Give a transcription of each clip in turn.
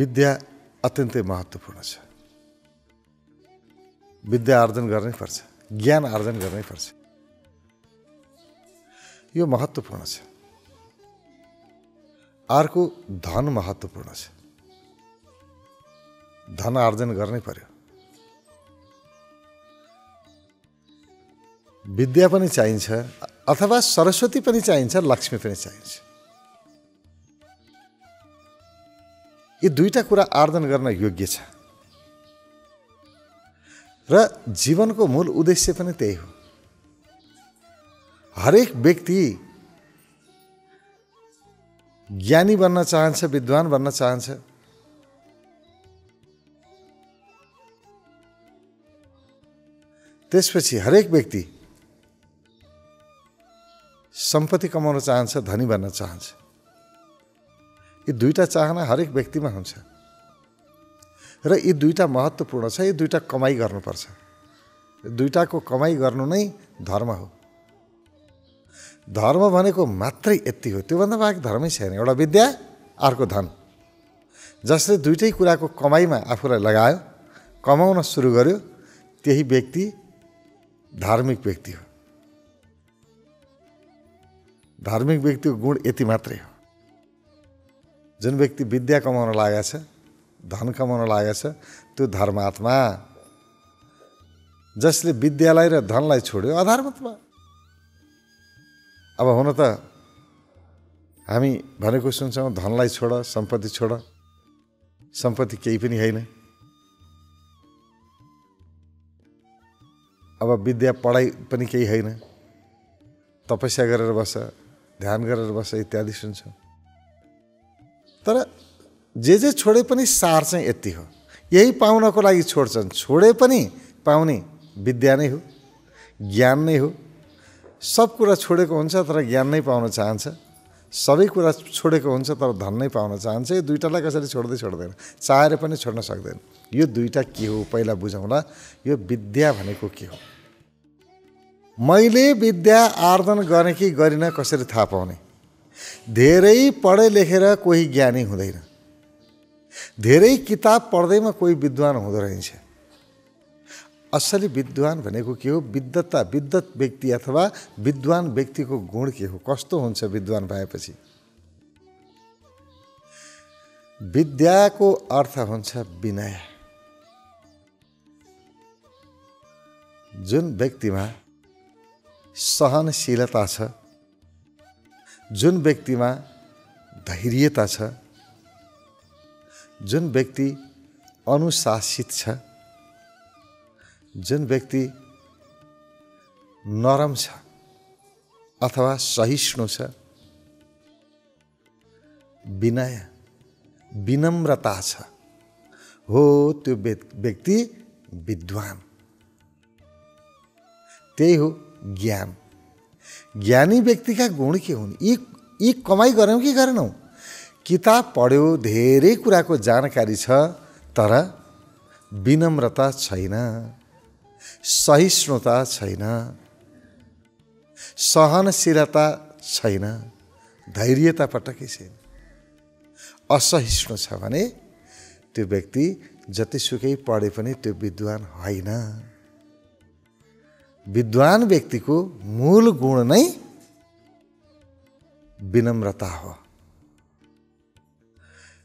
विद्या अत्यन्तै महत्त्वपूर्ण छ। विद्या आर्जन गर्नै पर्छ ज्ञान आर्जन गर्नै पर्छ। यो महत्त्वपूर्ण छ। अर्को धन महत्त्वपूर्ण छ। धन आर्जन गर्नै पर्यो। विद्या पनि चाहिन्छ अथवा सरस्वती पनि चाहिन्छ लक्ष्मी पनि चाहिन्छ। यी दुईटा कुरा आर्जन गर्न योग्य छ। र जीवनको मूल उद्देश्य पनि त्यही हो। हरेक व्यक्ति ज्ञानी बन्न चाहन्छ विद्वान बन्न चाहन्छ। त्यसपछि हरेक व्यक्ति सम्पत्ति कमाउन चाहन्छ धनी बन्न चाहन्छ। यी दुईवटा चाहना हरेक व्यक्तिमा हुन्छ। र यी दुईवटा महत्त्वपूर्ण छ यी दुईवटा कमाइ गर्नुपर्छ। दुईवटाको कमाइ गर्नु नै धर्म हो। धर्म भनेको मात्रै यति हो त्योभन्दा बाहेक धर्मै छैन। एउटा विद्या अर्को धन। जसले दुइटै कुराको कमाइमा आफूलाई लगायो कमाउन सुरु गर्यो त्यही व्यक्ति धार्मिक व्यक्ति हो। धार्मिक व्यक्तिको गुण यति मात्रै हो। जुन व्यक्ति विद्या कमाउन लागेको छ धन कमाउन लागेको छ त्यो धर्मात्मा जसले विद्यालाई र धनलाई छोड्यो अधर्मात्मा। अब हुन त हामी भनेको सुन्छौँ धनलाई छोड सम्पत्ति छोड। सम्पत्ति केही पनि होइन। अब विद्या पढाइ पनि केही होइन। तपस्या गरेर बस ध्यान गरेर बस इत्यादि सुन्छौँ। तर जे जे छोडे पनि सार चाहिँ यति हो। यही पाउनको लागि छोड्छन्। छोडे पनि पाउने विद्या नै हो ज्ञान नै हो। सब कुरा छोडेको हुन्छ तर ज्ञान नै पाउन चाहन्छ। सबै कुरा छोडेको हुन्छ तर धन नै पाउन चाहन्छ। यो दुइटालाई कसरी छोड्दै छोड्दैन चाहेर पनि छोड्न सक्दैन। यो दुइटा के हो पहिला बुझौँला। यो विद्या भनेको के हो? मैले विद्या आर्जन गरेँ कि गरिनँ कसरी थाहा पाउने? धेरै पढे लेखेर कोही ज्ञानी हुँदैन। धेरै किताब पढ्दैमा कोही विद्वान हुँदो रहेछ। असली विद्वान भनेको के हो? विद्वत्ता विद्वत व्यक्ति अथवा विद्वान व्यक्तिको गुण के हो? कस्तो हुन्छ विद्वान भएपछि? विद्याको अर्थ हुन्छ विनय। जुन व्यक्तिमा सहनशीलता छ जुन व्यक्तिमा धैर्यता छ जुन व्यक्ति अनुशासित छ जुन व्यक्ति नरम छ अथवा सहिष्णु छ विनय विनम्रता छ हो त्यो व्यक्ति विद्वान। त्यही हो ज्ञान। ज्ञानी व्यक्तिका गुण के हुन्। यी यी कमाइ गऱ्यौँ कि गरेनौँ किताब पढ्यो धेरै कुराको जानकारी छ तर विनम्रता छैन सहिष्णुता छैन सहनशीलता छैन धैर्यता पटकै छैन। असहिष्णु छ भने त्यो व्यक्ति जतिसुकै पढे पनि त्यो विद्वान होइन। विद्वान व्यक्तिको मूल गुण नै विनम्रता हो।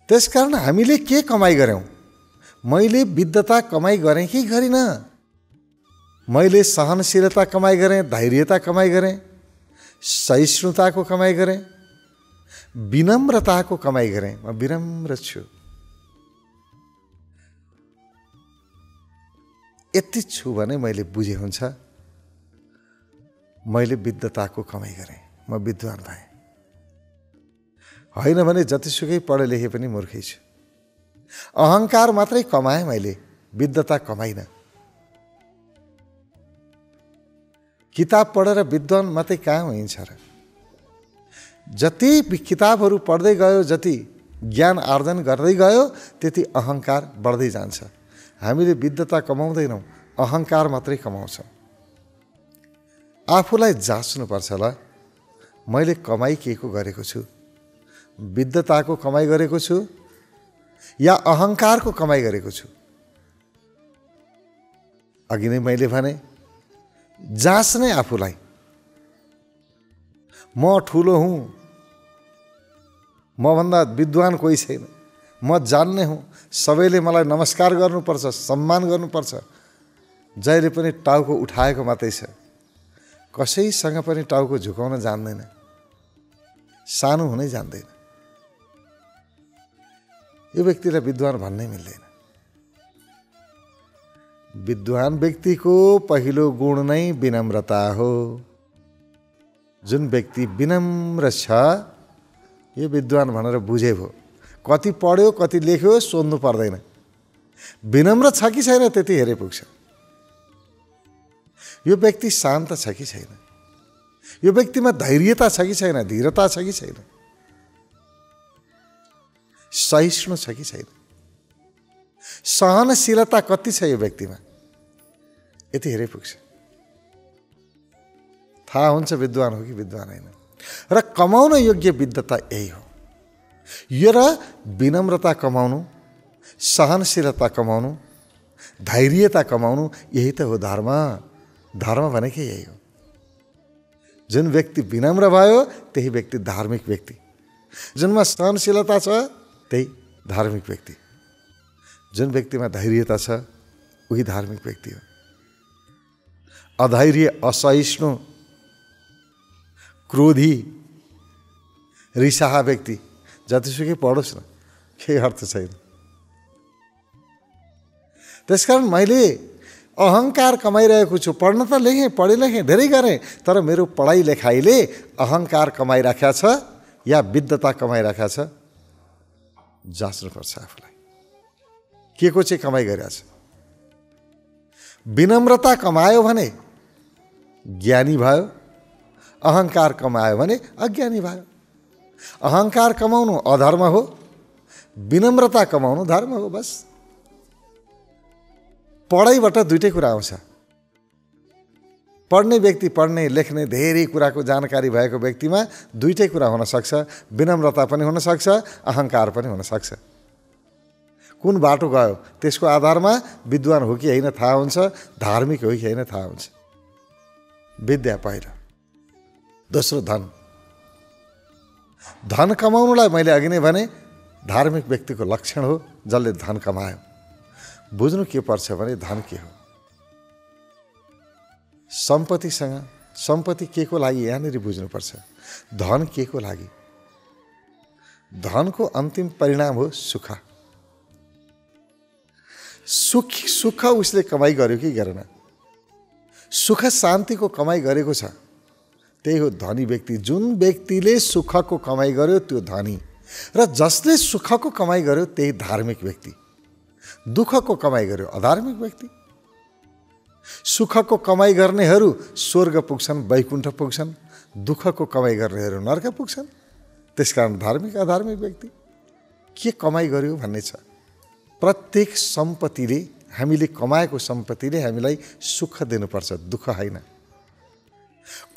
त्यसकारण हामीले के कमाइ गऱ्यौँ? मैले विद्वता कमाइ गरेँ कि गरिनँ? मैले सहनशीलता कमाइ गरेँ धैर्यता कमाइ गरेँ सहिष्णुताको कमाइ गरेँ विनम्रताको कमाइ गरेँ। म विनम्र छु। यति छु भने मैले बुझे हुन्छ। मैले विद्वताको कमाइ गरेँ। म विद्वान भएँ। होइन भने जतिसुकै पढे लेखे पनि मूर्खै छु। अहङ्कार मात्रै कमाएँ मैले विद्वता कमाइनँ। किताब पढेर विद्वान मात्रै कहाँ होइन्छ र? जति किताबहरू पढ्दै गयो जति ज्ञान आर्जन गर्दै गयो त्यति अहङ्कार बढ्दै जान्छ। हामीले विद्वता कमाउँदैनौँ अहङ्कार मात्रै कमाउँछौँ। आफूलाई जाँच्नुपर्छ ल मैले कमाइ के को गरेको छु? विद्वताको कमाइ गरेको छु? या अहङ्कारको कमाइ गरेको छु? अघि नै मैले भने जाँच्ने आफूलाई। म ठुलो हुँ। मभन्दा विद्वान कोही छैन। म जान्ने हुँ। सबैले मलाई नमस्कार गर्नुपर्छ सम्मान गर्नुपर्छ। जहिले पनि टाउको उठाएको मात्रै छ। कसैसँग पनि टाउको झुकाउन जान्दैन। सानो हुनै जान्दैन। यो व्यक्तिलाई विद्वान भन्नै मिल्दैन। विद्वान व्यक्तिको पहिलो गुण नै विनम्रता हो। जुन व्यक्ति विनम्र छ यो विद्वान भनेर बुझे भयो कति पढ्यो कति लेख्यो सोध्नु पर्दैन। विनम्र छ कि छैन त्यति हेरे पुग्छ यो व्यक्ति शान्त छ कि छैन? यो व्यक्तिमा धैर्यता छ कि छैन? धीरता छ कि छैन? सहिष्णु छ कि छैन? सहनशीलता कति छ यो व्यक्तिमा? यति हेरे पुग्छ। थाहा हुन्छ विद्वान हो कि विद्वान होइन? र कमाउन योग्य विद्धता यही हो। यो र विनम्रता कमाउनु सहनशीलता कमाउनु धैर्यता कमाउनु यही त हो धर्म। धर्म भनेकै यही हो। जुन व्यक्ति विनम्र भयो त्यही व्यक्ति धार्मिक व्यक्ति। जुनमा सहनशीलता छ त्यही धार्मिक व्यक्ति। जुन व्यक्तिमा धैर्यता छ उही धार्मिक व्यक्ति हो। अधैर्य असहिष्णु क्रोधी रिसाहा व्यक्ति जतिसुकै पढोस् न केही अर्थ छैन। त्यसकारण मैले अहङ्कार कमाइरहेको छु पढ्न त लेखेँ पढे लेखेँ धेरै गरेँ तर मेरो पढाइ लेखाइले अहङ्कार कमाइराखेका छ या विद्धता कमाइराखेका छ? जाँच्नुपर्छ आफूलाई। के को चाहिँ कमाइ गरिरहेछ विनम्रता कमायो भने ज्ञानी भयो अहङ्कार कमायो भने अज्ञानी भयो। अहङ्कार कमाउनु अधर्म हो विनम्रता कमाउनु धर्म हो बस। पढाइबाट दुइटै कुरा आउँछ। पढ्ने व्यक्ति पढ्ने लेख्ने धेरै कुराको जानकारी भएको व्यक्तिमा दुइटै कुरा हुनसक्छ विनम्रता पनि हुनसक्छ अहङ्कार पनि हुनसक्छ कुन बाटो गयो त्यसको आधारमा विद्वान हो कि होइन थाहा हुन्छ धार्मिक हो कि होइन थाहा हुन्छ। विद्या पहिलो दोस्रो धन। धन कमाउनुलाई मैले अघि नै भने धार्मिक व्यक्तिको लक्षण हो जसले धन कमायो। बुझ्नु के पर्छ भने धन के हो? सम्पत्तिसँग सम्पत्ति के को लागि यहाँनिर बुझ्नुपर्छ धन के को लागि? धनको अन्तिम परिणाम हो सुख। सुख सुख उसले कमाइ गर्यो कि गरेन? सुख शान्तिको कमाइ गरेको छ। त्यही हो धनी व्यक्ति। जुन व्यक्तिले सुखको कमाइ गर्यो त्यो धनी। र जसले सुखको कमाइ गर्यो त्यही धार्मिक व्यक्ति। दुःखको कमाइ गर्यो अधार्मिक व्यक्ति। सुखको कमाइ गर्नेहरू स्वर्ग पुग्छन् वैकुण्ठ पुग्छन् दुःखको कमाइ गर्नेहरू नर्क पुग्छन्। त्यसकारण धार्मिक अधार्मिक व्यक्ति। के कमाइ गर्यो भन्ने छ? प्रत्येक सम्पत्तिले हामीले कमाएको सम्पत्तिले हामीलाई सुख दिनुपर्छ दुःख होइन।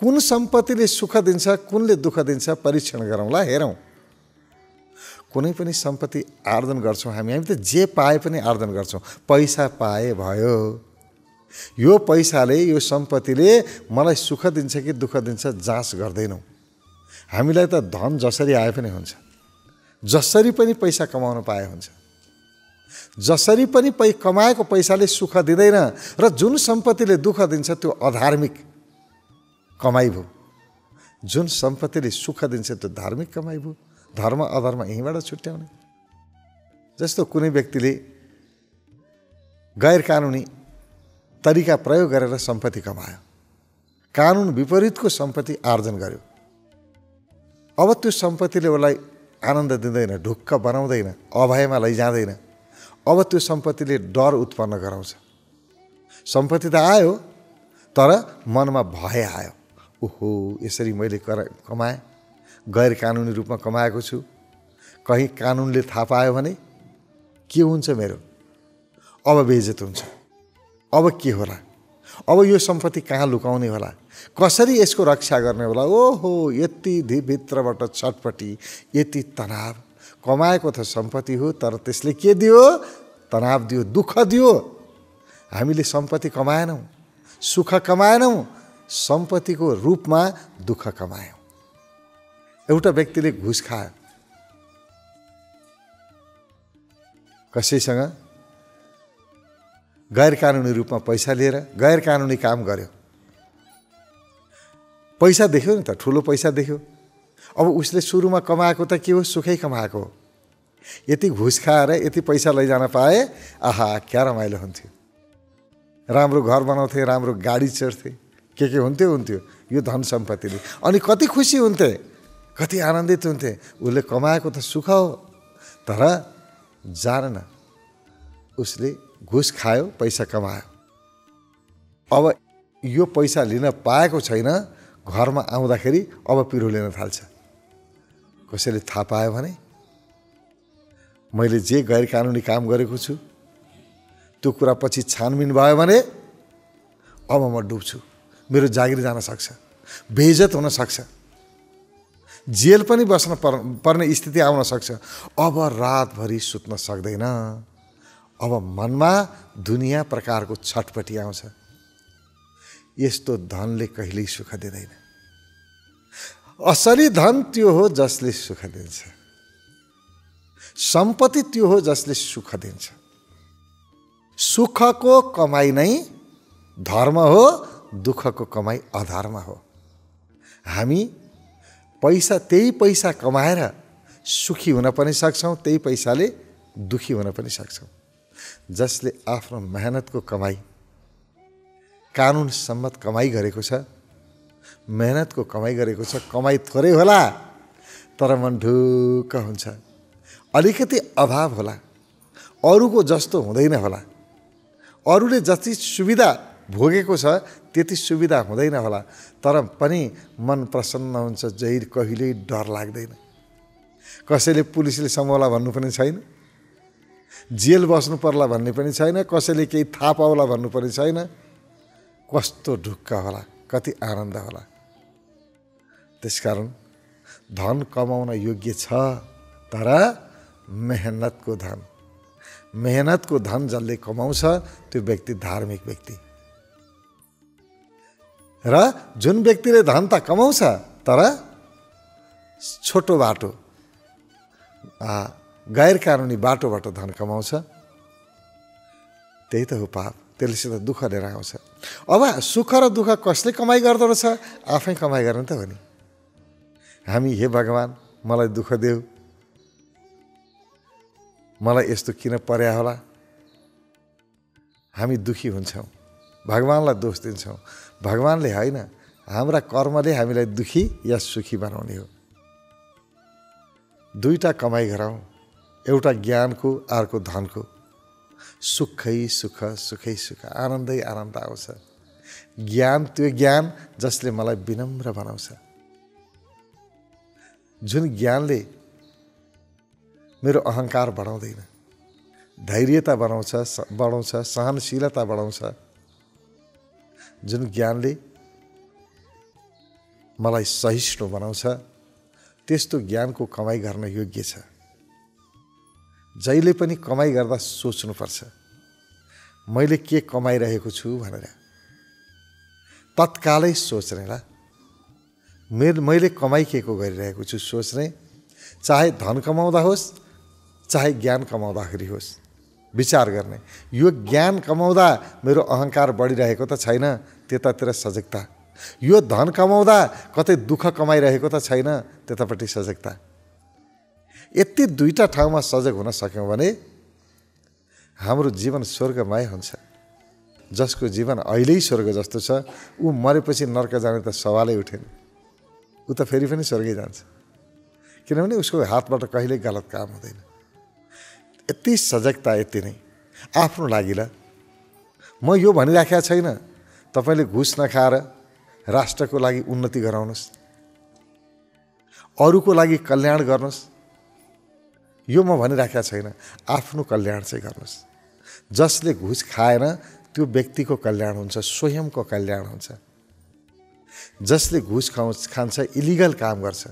कुन सम्पत्तिले सुख दिन्छ कुनले दुःख दिन्छ परीक्षण गरौँला हेरौँ। कुनै पनि सम्पत्ति आर्जन गर्छौँ हामी हामी त जे पाए पनि आर्जन गर्छौँ। पैसा पाए भयो। यो पैसाले यो सम्पत्तिले मलाई सुख दिन्छ कि दुःख दिन्छ जाँच गर्दैनौँ। हामीलाई त धन जसरी आए पनि हुन्छ। जसरी पनि पैसा कमाउन पाए हुन्छ। जसरी पनि पै कमाएको पैसाले सुख दिँदैन र जुन सम्पत्तिले दुःख दिन्छ त्यो अधार्मिक कमाइ भयो जुन सम्पत्तिले सुख दिन्छ त्यो धार्मिक कमाइ भयो धर्म अधर्म यहीँबाट छुट्याउने। जस्तो कुनै व्यक्तिले गैर कानुनी तरिका प्रयोग गरेर सम्पत्ति कमायो कानुन विपरीतको सम्पत्ति आर्जन गर्यो। अब त्यो सम्पत्तिले उसलाई आनन्द दिँदैन ढुक्क बनाउँदैन अभयमा लैजाँदैन। अब त्यो सम्पत्तिले डर उत्पन्न गराउँछ। सम्पत्ति त आयो तर मनमा भय आयो। ओहो यसरी मैले कमाएँ? गैर कानुनी रूपमा कमाएको छु। कहीँ कानुनले थाहा पायो भने के हुन्छ मेरो? अब बेइज्जत हुन्छ। अब के होला? अब यो सम्पत्ति कहाँ लुकाउने होला? कसरी यसको रक्षा गर्ने होला? ओहो यति भित्रबाट छटपट्टि यति तनाव। कमाएको त सम्पत्ति हो तर त्यसले के दियो? तनाव दियो दुःख दियो। हामीले सम्पत्ति कमाएनौँ सुख कमाएनौँ। सम्पत्तिको रूपमा दुःख कमायौँ। एउटा व्यक्तिले घुस खायो। कसैसँग गैर कानुनी रूपमा पैसा लिएर गैर कानुनी काम गर्यो। पैसा देख्यो नि त ठुलो पैसा देख्यो। अब उसले सुरुमा कमाएको त के हो? सुखै कमाएको हो। यति घुस खाएर यति पैसा लैजान पाए आहा क्या रमाइलो हुन्थ्यो। राम्रो घर बनाउँथे राम्रो गाडी चढ्थे। के के हुन्थ्यो हुन्थ्यो। यो धन सम्पत्तिले। अनि कति खुसी हुन्थे। कति आनन्दित हुन्थे। उसले कमाएको त सुख हो तर जान उसले घुस खायो पैसा कमायो। अब यो पैसा लिन पाएको छैन घरमा आउँदाखेरि अब पिरो लिन थाल्छ। कसैले थाहा पायो भने मैले जे गैर कानुनी काम गरेको छु त्यो कुरा पछि छानबिन भयो भने अब म डुब्छु। मेरो जागिर जान सक्छ बेजत हुन सक्छ। जेल पनि बस्न पर पर्ने स्थिति आउन सक्छ। अब रातभरि सुत्न सक्दैन। अब मनमा दुनियाँ प्रकारको छटपटी आउँछ। यस्तो धनले कहिल्यै सुख दिँदैन। असली धन त्यो हो जसले सुख दिन्छ। सम्पत्ति त्यो हो जसले सुख दिन्छ। सुखको कमाइ नै धर्म हो दुःखको कमाइ अधर्म हो। हामी पैसा त्यही पैसा कमाएर सुखी हुन पनि सक्छौँ त्यही पैसाले दुखी हुन पनि सक्छौँ। जसले आफ्नो मेहनतको कमाई कानुन सम्मत कमाई गरेको छ मेहनतको कमाई गरेको छ कमाई थोरै होला तर मन ढुक्क हुन्छ। अलिकति अभाव होला अरूको जस्तो हुँदैन होला। अरूले जति सुविधा भोगेको छ त्यति सुविधा हुँदैन होला। तर पनि मन प्रसन्न हुन्छ जहिर कहिल्यै डर लाग्दैन। कसैले पुलिसले समाउला भन्नु पनि छैन। जेल बस्नु पर्ला भन्ने पनि छैन कसैले केही थाहा पाउला भन्नु पनि छैन। कस्तो ढुक्क होला कति आनन्द होला। त्यसकारण धन कमाउन योग्य छ तर मेहनतको धन। मेहनतको धन जसले कमाउँछ त्यो व्यक्ति धार्मिक व्यक्ति। र जुन व्यक्तिले धन त कमाउँछ तर छोटो बाटो गैर कानुनी बाटोबाट धन कमाउँछ त्यही त हो पाप। त्यसले दुःख लिएर आउँछ। अब सुख र दुःख कसले कमाइ गर्दो रहेछ आफै कमाइ गर्ने त हो नि। हामी हे भगवान् मलाई दुःख देऊ। मलाई यस्तो किन पर्या होला? हामी दुःखी हुन्छौँ। भगवान्लाई दोष दिन्छौँ। भगवान्ले होइन हाम्रा कर्मले हामीलाई दुःखी या सुखी बनाउने हो। दुईवटा कमाइ गरौँ एउटा ज्ञानको अर्को धनको। सुखै सुख सुखै सुख आनन्दै आनन्द आउँछ। ज्ञान त्यो ज्ञान जसले मलाई विनम्र बनाउँछ। जुन ज्ञानले मेरो अहङ्कार बढाउँदैन धैर्यता बनाउँछ बढाउँछ सहनशीलता बढाउँछ। जुन ज्ञानले मलाई सहिष्णु बनाउँछ त्यस्तो ज्ञानको कमाइ गर्न योग्य छ। जहिले पनि कमाइ गर्दा सोच्नुपर्छ मैले के कमाइरहेको छु भनेर। तत्कालै सोच्ने ल मेरो मैले कमाइ के को गरिरहेको छु सोच्ने चाहे धन कमाउँदा होस् चाहे ज्ञान कमाउँदाखेरि होस्। विचार गर्ने। यो ज्ञान कमाउँदा मेरो अहङ्कार बढिरहेको त छैन त्यतातिर सजगता। यो धन कमाउँदा कतै दुःख कमाइरहेको त छैन त्यतापट्टि सजगता। यति दुईवटा ठाउँमा सजग हुन सक्यौँ भने हाम्रो जीवन स्वर्गमय हुन्छ। जसको जीवन अहिल्यै स्वर्ग जस्तो छ ऊ मरेपछि नर्क जाने त सवालै उठेन। ऊ त फेरि पनि स्वर्गै जान्छ। किनभने उसको हातबाट कहिल्यै गलत काम हुँदैन। यति सजगता यति नै। आफ्नो लागि ल। म यो भनिराखेका छैन। तपाईँले घुस नखाएर राष्ट्रको लागि उन्नति गराउनुहोस्। अरूको लागि कल्याण गर्नुहोस्। यो म भनिराखेका छैन। आफ्नो कल्याण चाहिँ गर्नुहोस्। जसले घुस खाएन त्यो व्यक्तिको कल्याण हुन्छ स्वयंको कल्याण हुन्छ। जसले घुस खाउँछ खान्छ इलिगल काम गर्छ।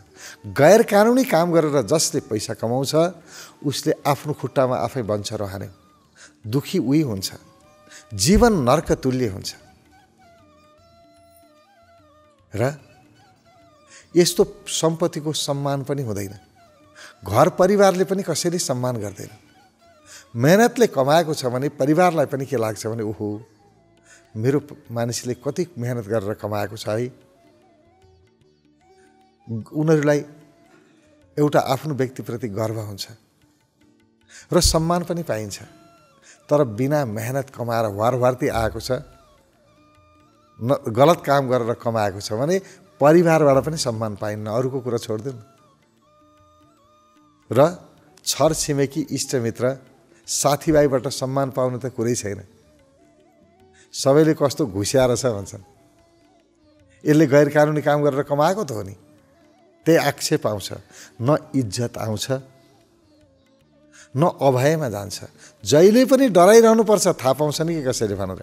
गैर कानुनी काम गरेर जसले पैसा कमाउँछ उसले आफ्नो खुट्टामा आफै बन्छ र हान्यो दुखी उही हुन्छ। जीवन नर्क तुल्य हुन्छ। र यस्तो सम्पत्तिको सम्मान पनि हुँदैन। घर परिवारले पनि कसैले सम्मान गर्दैन। मेहनतले कमाएको छ भने परिवारलाई पनि के लाग्छ भने ओहो मेरो मानिसले कति मेहनत गरेर कमाएको छ है। उनीहरूलाई एउटा आफ्नो व्यक्तिप्रति गर्व हुन्छ र सम्मान पनि पाइन्छ। तर बिना मेहनत कमाएर वारवार्ती आएको छ न गलत काम गरेर कमाएको छ भने परिवारबाट पनि सम्मान पाइन्न अरूको कुरा छोडिदिउँ र छर छिमेकी इष्टमित्र साथीभाइबाट सम्मान पाउनु त कुरै छैन। सबैले कस्तो घुस्याएर छ भन्छन्। यसले गैर कानुनी काम गरेर कमाएको त हो नि। त्यही आक्षेप आउँछ न इज्जत आउँछ न अभयमा जान्छ। जहिले पनि डराइरहनुपर्छ थाहा पाउँछ नि कि कसैले भनेर।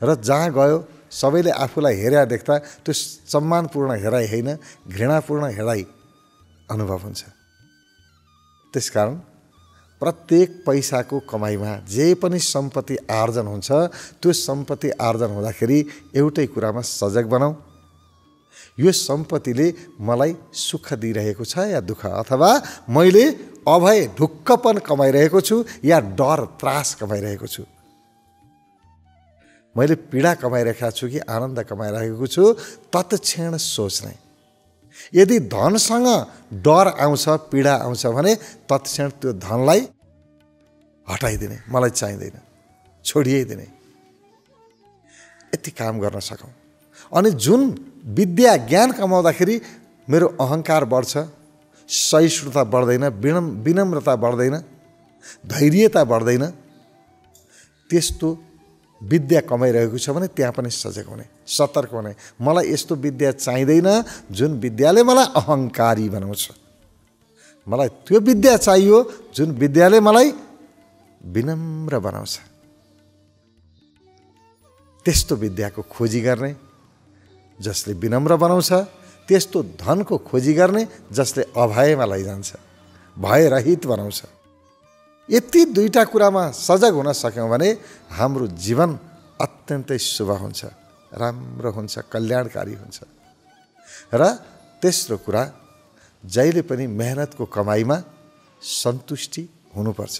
र जहाँ गयो सबैले आफूलाई हेरेर देख्दा त्यो सम्मानपूर्ण हेराइ होइन घृणापूर्ण हेराइ अनुभव हुन्छ। त्यसकारण प्रत्येक पैसाको कमाइमा जे पनि सम्पत्ति आर्जन हुन्छ त्यो सम्पत्ति आर्जन हुँदाखेरि एउटै कुरामा सजग बनाऊ। यो सम्पत्तिले मलाई सुख दिइरहेको छ या दुःख? अथवा मैले अभय ढुक्कपन कमाइरहेको छु या डर त्रास कमाइरहेको छु? मैले पीडा कमाइरहेको छु कि आनन्द कमाइरहेको छु? तत्क्षण सोच्ने। यदि धनसँग डर आउँछ पीडा आउँछ भने तत्क्षण त्यो धनलाई हटाइदिने मलाई चाहिँदैन छोडिदिने। यति काम गर्न सकौँ। अनि जुन विद्या ज्ञान कमाउँदाखेरि मेरो अहङ्कार बढ्छ सहिष्णुता बढ्दैन विनम विनम्रता बढ्दैन धैर्यता बढ्दैन। त्यस्तो विद्या कमाइरहेको छ भने त्यहाँ पनि सजग हुने सतर्क हुने। मलाई यस्तो विद्या चाहिँदैन जुन विद्याले मलाई अहङ्कारी बनाउँछ। मलाई त्यो विद्या चाहियो जुन विद्याले मलाई विनम्र बनाउँछ। त्यस्तो विद्याको खोजी गर्ने जसले विनम्र बनाउँछ त्यस्तो धनको खोजी गर्ने जसले अभयमा लैजान्छ भयरहित बनाउँछ। यति दुईवटा कुरामा सजग हुन सक्यौँ भने हाम्रो जीवन अत्यन्तै शुभ हुन्छ राम्रो हुन्छ कल्याणकारी हुन्छ। र तेस्रो कुरा जहिले पनि मेहनतको कमाइमा सन्तुष्टि हुनुपर्छ।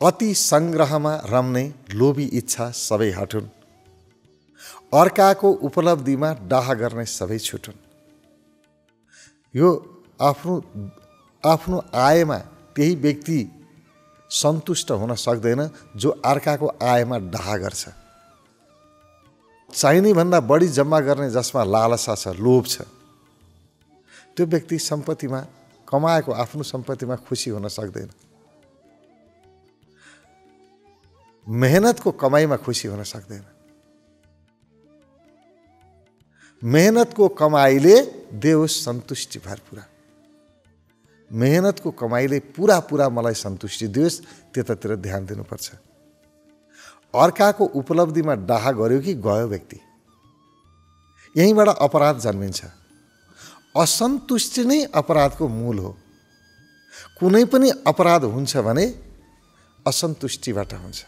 अति सङ्ग्रहमा रम्ने लोभी इच्छा सबै हटुन्। अर्काको उपलब्धिमा डाह गर्ने सबै छुटुन्। यो आफ्नो आफ्नो आयमा त्यही व्यक्ति सन्तुष्ट हुन सक्दैन जो अर्काको आयमा डाह गर्छ। चाहिने भन्दा बढी जम्मा गर्ने जसमा लालसा छ लोभ छ त्यो व्यक्ति सम्पत्तिमा कमाएको आफ्नो सम्पत्तिमा खुसी हुन सक्दैन। मेहनतको कमाइमा खुसी हुन सक्दैन। मेहनतको कमाइले देओस् सन्तुष्टि भरपुरा मेहनतको कमाइले पुरा पुरा मलाई सन्तुष्टि दियोस् त्यतातिर ध्यान दिनुपर्छ। अर्काको उपलब्धिमा डाहा गर्यो कि गयो व्यक्ति? यहीँबाट अपराध जन्मिन्छ। असन्तुष्टि नै अपराधको मूल हो। कुनै पनि अपराध हुन्छ भने असन्तुष्टिबाट हुन्छ।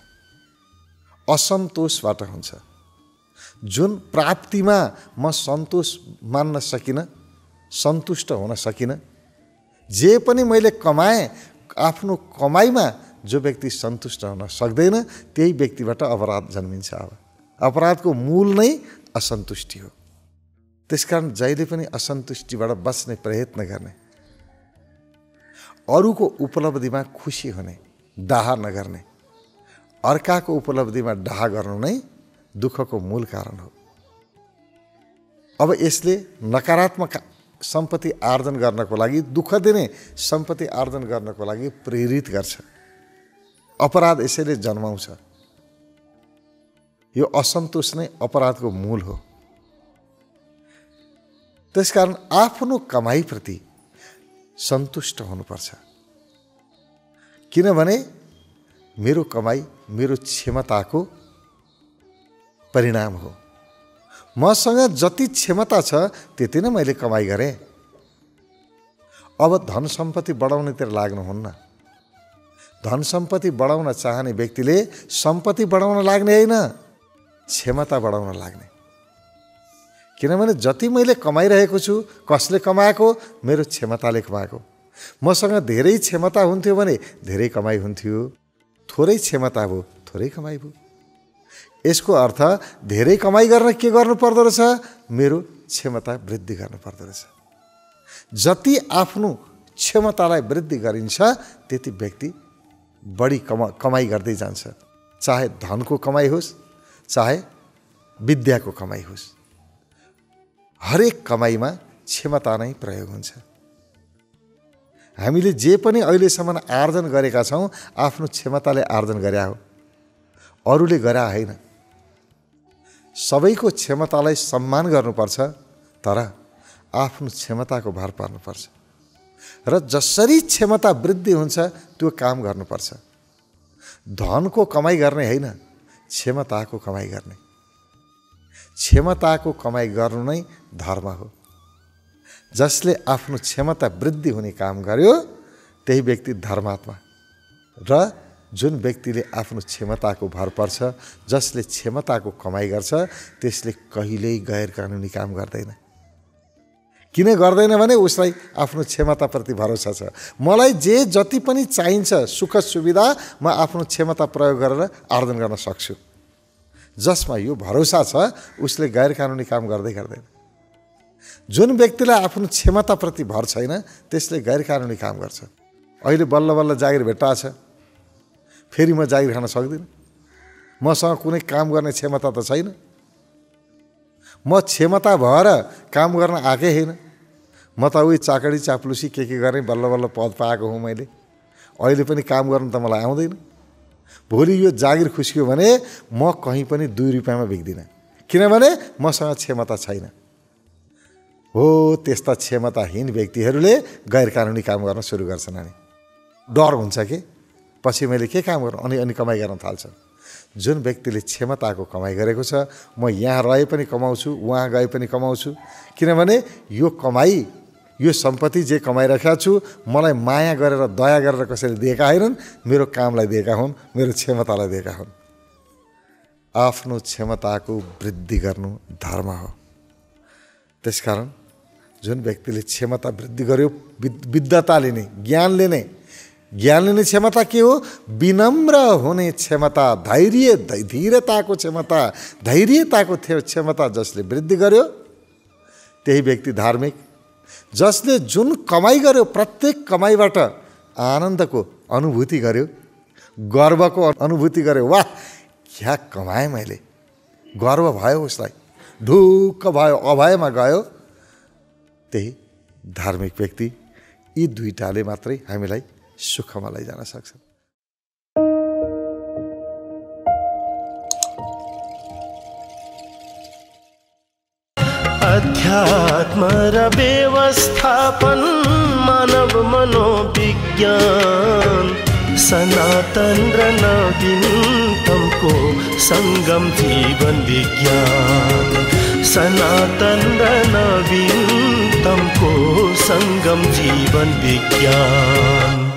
असन्तोषबाट हुन्छ। जुन प्राप्तिमा म सन्तोष मान्न सकिनँ सन्तुष्ट हुन सकिनँ जे पनि मैले कमाएँ आफ्नो कमाइमा जो व्यक्ति सन्तुष्ट हुन सक्दैन त्यही व्यक्तिबाट अपराध जन्मिन्छ अब। अपराधको मूल नै असन्तुष्टि हो। त्यसकारण जहिले पनि असन्तुष्टिबाट बच्ने प्रयत्न गर्ने अरूको उपलब्धिमा खुसी हुने डाहा नगर्ने अर्काको उपलब्धिमा डाहा गर्नु नै दुःखको मूल कारण हो। अब यसले नकारात्मक सम्पत्ति आर्जन गर्नको लागि दुःख दिने सम्पत्ति आर्जन गर्नको लागि प्रेरित गर्छ। अपराध यसैले जन्माउँछ। यो असन्तोष नै अपराधको मूल हो। त्यसकारण आफ्नो कमाइप्रति सन्तुष्ट हुनुपर्छ। किनभने मेरो कमाई मेरो क्षमताको परिणाम हो। मसँग जति क्षमता छ त्यति नै मैले कमाइ गरेँ। अब धन सम्पत्ति बढाउनेतिर लाग्नुहुन्न। धन सम्पत्ति बढाउन चाहने व्यक्तिले सम्पत्ति बढाउन लाग्ने होइन क्षमता बढाउन लाग्ने। किनभने जति मैले कमाइरहेको छु कसले कमाएको मेरो क्षमताले कमाएको। मसँग धेरै क्षमता हुन्थ्यो भने धेरै कमाइ हुन्थ्यो। थोरै क्षमता भयो थोरै कमाइ भयो। यसको अर्थ धेरै कमाइ गर्न के गर्नु पर्दो रहेछ मेरो क्षमता वृद्धि गर्नु पर्दो रहेछ जति आफ्नो क्षमतालाई वृद्धि गरिन्छ त्यति व्यक्ति बढी कमा कमाइ गर्दै जान्छ। चाहे धनको कमाइ होस् चाहे विद्याको कमाइ होस्। हरेक कमाइमा क्षमता नै प्रयोग हुन्छ। हामीले जे पनि अहिलेसम्म आर्जन गरेका छौँ आफ्नो क्षमताले आर्जन गरे हो। अरूले गरे होइन। सबैको क्षमतालाई सम्मान गर्नुपर्छ तर आफ्नो क्षमताको भार पार्नुपर्छ। र जसरी क्षमता वृद्धि हुन्छ त्यो काम गर्नुपर्छ। धनको कमाइ गर्ने होइन क्षमताको कमाइ गर्ने। क्षमताको कमाइ गर्नु नै धर्म हो। जसले आफ्नो क्षमता वृद्धि हुने काम गर्यो त्यही व्यक्ति धर्मात्मा। र जुन व्यक्तिले आफ्नो क्षमताको भर पर्छ जसले क्षमताको कमाइ गर्छ त्यसले कहिल्यै गैर कानुनी काम गर्दैन। किन गर्दैन भने उसलाई आफ्नो क्षमताप्रति भरोसा छ। मलाई जे जति पनि चाहिन्छ सुख सुविधा म आफ्नो क्षमता प्रयोग गरेर आर्जन गर्न सक्छु। जसमा यो भरोसा छ उसले गैर कानुनी काम गर्दै गर्दैन। जुन व्यक्तिलाई आफ्नो क्षमताप्रति भर छैन त्यसले गैर कानुनी काम गर्छ। अहिले बल्ल बल्ल जागिर भेट्टा छ फेरि म जागिर खान सक्दिनँ। मसँग कुनै काम गर्ने क्षमता त छैन। म क्षमता भएर काम गर्न आएकै होइन। म त उही चाकडी चाप्लुसी के के गरेँ बल्ल बल्ल पद पाएको हुँ मैले। अहिले पनि काम गर्नु त मलाई आउँदैन। भोलि यो जागिर खुस्क्यो भने म कहीँ पनि दुई रुपियाँमा बिग्दिनँ किनभने मसँग क्षमता छैन। हो त्यस्ता क्षमताहीन व्यक्तिहरूले गैर कानुनी काम गर्न सुरु गर्छन् अनि। डर हुन्छ कि? पछि मैले के काम गरौँ अनि अनि कमाइ गर्न थाल्छ। जुन व्यक्तिले क्षमताको कमाइ गरेको छ म यहाँ रहे पनि कमाउँछु उहाँ गए पनि कमाउँछु। किनभने यो कमाइ यो सम्पत्ति जे कमाइरहेका छु मलाई माया गरेर दया गरेर कसैले दिएका होइनन् मेरो कामलाई दिएका हुन् मेरो क्षमतालाई दिएका हुन्। आफ्नो क्षमताको वृद्धि गर्नु धर्म हो। त्यसकारण जुन व्यक्तिले क्षमता वृद्धि गर्यो विद्वता लिने ज्ञान लिने ज्ञान लिने क्षमता के हो विनम्र हुने क्षमता धैर्य धीरताको क्षमता धैर्यताको क्षमता जसले वृद्धि गर्यो त्यही व्यक्ति धार्मिक। जसले जुन कमाइ गर्यो प्रत्येक कमाइबाट आनन्दको अनुभूति गर्यो गर्वको अनुभूति गर्यो वाह क्या कमाएँ मैले। गर्व भयो उसलाई ढुक्क भयो अभयमा गयो। त्यही धार्मिक व्यक्ति यी दुईटाले मात्रै हामीलाई सुखमा लैजान सक्छन् अध्यात्म र व्यवस्थापन मानव मनोविज्ञान सनातन र नवीनतमको सङ्गम जीवन विज्ञान सनातन र नवीनतमको सङ्गम जीवन विज्ञान।